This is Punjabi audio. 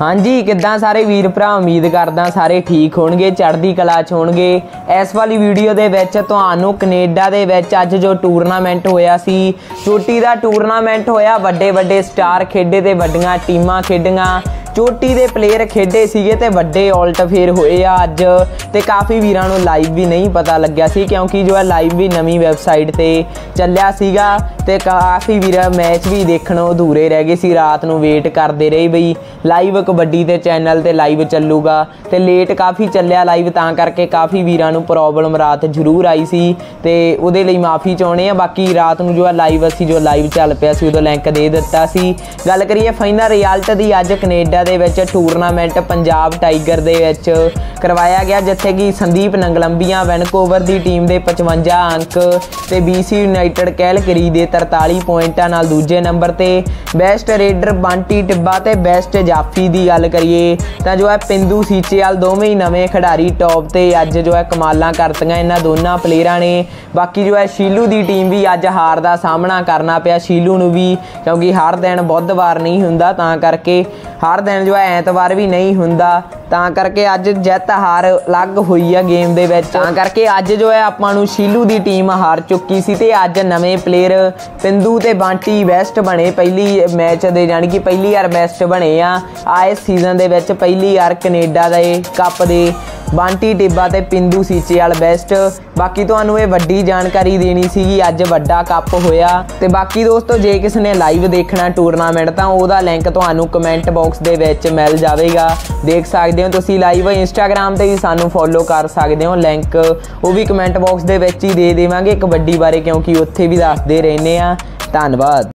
ਹਾਂਜੀ, ਕਿੱਦਾਂ ਸਾਰੇ ਵੀਰ ਭਰਾ? ਉਮੀਦ ਕਰਦਾ ਸਾਰੇ ਠੀਕ ਹੋਣਗੇ, ਚੜ੍ਹਦੀ ਕਲਾ ਚ ਹੋਣਗੇ। ਇਸ ਵਾਲੀ ਵੀਡੀਓ ਦੇ ਵਿੱਚ ਤੁਹਾਨੂੰ ਕੈਨੇਡਾ ਦੇ ਵਿੱਚ ਅੱਜ ਜੋ ਟੂਰਨਾਮੈਂਟ ਹੋਇਆ ਸੀ ਚੋਟੀ ਦਾ ਟੂਰਨਾਮੈਂਟ ਹੋਇਆ ਵੱਡੇ ਵੱਡੇ ਸਟਾਰ ਖੇਡੇ ਤੇ ਵੱਡੀਆਂ ਟੀਮਾਂ ਖੇਡੀਆਂ। ਚੋਟੀ ਦੇ ਪਲੇਅਰ ਖੇਡੇ ਸੀਗੇ ਤੇ ਵੱਡੇ ਉਲਟ ਫੇਰ ਹੋਏ ਆ ਅੱਜ। ਤੇ ਕਾਫੀ ਵੀਰਾਂ ਨੂੰ ਲਾਈਵ ਵੀ ਨਹੀਂ ਪਤਾ ਲੱਗਿਆ ਸੀ, ਕਿਉਂਕਿ ਜੋ ਹੈ ਲਾਈਵ ਵੀ ਨਵੀਂ ਵੈਬਸਾਈਟ ਤੇ ਚੱਲਿਆ ਸੀਗਾ ਤੇ ਕਾਫੀ ਵੀਰਾਂ ਮੈਚ ਵੀ ਦੇਖਣੋਂ ਅਧੂਰੇ ਰਹਿ ਗਏ ਸੀ, ਰਾਤ ਨੂੰ ਵੇਟ ਕਰਦੇ ਰਹੇ ਬਈ। ਲਾਈਵ ਕਬੱਡੀ ਦੇ ਚੈਨਲ ਤੇ ਲਾਈਵ ਚੱਲੂਗਾ ਤੇ ਲੇਟ ਕਾਫੀ ਚੱਲਿਆ ਲਾਈਵ ਤਾਂ ਕਰਕੇ ਕਾਫੀ ਵੀਰਾਂ ਨੂੰ ਪ੍ਰੋਬਲਮ ਰਾਤ ਜ਼ਰੂਰ ਆਈ ਸੀ ਤੇ ਉਹਦੇ ਲਈ ਮਾਫੀ ਚਾਹੁੰਦੇ ਆ ਬਾਕੀ ਰਾਤ ਨੂੰ ਜੋ ਹੈ ਲਾਈਵ ਅਸੀਂ ਜੋ ਲਾਈਵ ਚੱਲ ਪਿਆ ਸੀ ਉਹਦਾ ਲਿੰਕ ਦੇ ਦਿੱਤਾ ਸੀ। ਗੱਲ ਕਰੀਏ ਫਾਈਨਲ ਰਿਜ਼ਲਟ ਦੀ, ਅੱਜ ਕੈਨੇਡਾ ਦੇ ਵਿੱਚ ਟੂਰਨਾਮੈਂਟ ਪੰਜਾਬ ਟਾਈਗਰ ਦੇ ਵਿੱਚ ਕਰਵਾਇਆ ਗਿਆ, ਜਿੱਥੇ ਕਿ ਸੰਦੀਪ ਨੰਗਲੰਬੀਆਂ ਵੈਨਕੂਵਰ ਦੀ ਟੀਮ ਦੇ 55 ਅੰਕ ਤੇ BC ਯੂਨਾਈਟਿਡ ਕੈਲਕਰੀ ਦੇ 43 ਪੁਆਇੰਟਾਂ ਨਾਲ ਦੂਜੇ ਨੰਬਰ ਤੇ ਬੈਸਟ ਰੇਡਰ ਬੰਟੀ ਟਿੱਬਾ ਤੇ ਬੈਸਟ ਜਾਫੀ ਦੀ ਗੱਲ ਕਰੀਏ ਤਾਂ ਜੋ ਹੈ ਪਿੰਦੂ ਸੀਚੇਵਾਲ ਦੋਵੇਂ ਹੀ ਨਵੇਂ ਖਿਡਾਰੀ ਟੌਪ ਤੇ ਅੱਜ ਜੋ ਹੈ ਕਮਾਲਾਂ ਕਰਤੀਆਂ, ਇਹਨਾਂ ਦੋਨਾਂ ਪਲੇਅਰਾਂ ਨੇ। ਬਾਕੀ ਜੋ ਹੈ ਸ਼ੀਲੂ ਦੀ ਟੀਮ ਵੀ ਅੱਜ ਹਾਰ ਦਾ ਸਾਹਮਣਾ ਕਰਨਾ ਪਿਆ, ਸ਼ੀਲੂ ਨੂੰ ਵੀ ਕਿਉਂਕਿ ਹਰ ਦਿਨ ਬੁੱਧਵਾਰ ਨਹੀਂ ਹੁੰਦਾ, ਤਾਂ ਕਰਕੇ ਹਰ ਦਿਨ ਜੋ ਹੈ ਐਤਵਾਰ ਵੀ ਨਹੀਂ ਹੁੰਦਾ। ਤਾਂ ਕਰਕੇ ਅੱਜ ਜਿੱਤ ਹਾਰ ਅਲੱਗ ਹੋਈ ਆ ਗੇਮ ਦੇ ਵਿੱਚ। ਤਾਂ ਕਰਕੇ ਅੱਜ ਜੋ ਹੈ ਆਪਾਂ ਨੂੰ ਸ਼ੀਲੂ ਦੀ ਟੀਮ ਹਾਰ ਚੁੱਕੀ ਸੀ ਤੇ ਅੱਜ ਨਵੇਂ ਪਲੇਅਰ ਪਿੰਦੂ ਤੇ ਬਾਂਟੀ ਬੈਸਟ ਬਣੇ। ਪਹਿਲੀ ਮੈਚ ਦੇ ਜਾਨੀ ਕਿ ਪਹਿਲੀ ਵਾਰ ਬੈਸਟ ਬਣੇ ਆ। ਆਏ ਸੀਜ਼ਨ ਦੇ ਵਿੱਚ ਪਹਿਲੀ ਵਾਰ ਕੈਨੇਡਾ ਦੇ ਕੱਪ ਦੇ ਬਾਂਟੀ, ਟਿੱਬਾ ਤੇ ਪਿੰਦੂ ਸੀਚੇਵਾਲ ਬੈਸਟ ਬਾਕੀ ਤੁਹਾਨੂੰ ਇਹ ਵੱਡੀ ਜਾਣਕਾਰੀ ਦੇਣੀ ਸੀਗੀ, ਅੱਜ ਵੱਡਾ ਕੱਪ ਹੋਇਆ। ਤੇ ਬਾਕੀ ਦੋਸਤੋ, ਜੇ ਕਿਸੇ ਨੇ ਲਾਈਵ ਦੇਖਣਾ ਟੂਰਨਾਮੈਂਟ ਤਾਂ ਉਹਦਾ ਲਿੰਕ ਤੁਹਾਨੂੰ ਕਮੈਂਟ ਬਾਕਸ ਦੇ ਵਿੱਚ ਮਿਲ ਜਾਵੇਗਾ। ਦੇਖ ਸਕਦੇ ਹੋ ਤੁਸੀਂ ਲਾਈਵ ਇੰਸਟਾਗ੍ਰam ਤੇ ਵੀ ਸਾਨੂੰ ਫੋਲੋ ਕਰ ਸਕਦੇ ਹੋ ਲਿੰਕ ਉਹ ਵੀ ਕਮੈਂਟ ਬਾਕਸ ਦੇ ਵਿੱਚ ਹੀ ਦੇ ਦੇਵਾਂਗੇ ਕਬੱਡੀ ਬਾਰੇ, ਕਿਉਂਕਿ ਉੱਥੇ ਵੀ ਦੱਸਦੇ ਰਹਿੰਦੇ ਆ। ਧੰਨਵਾਦ।